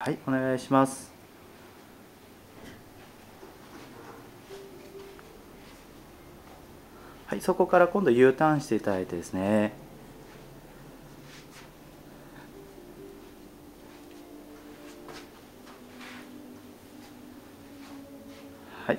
はいお願いします。はいそこから今度 U ターンしていただいてですね。はい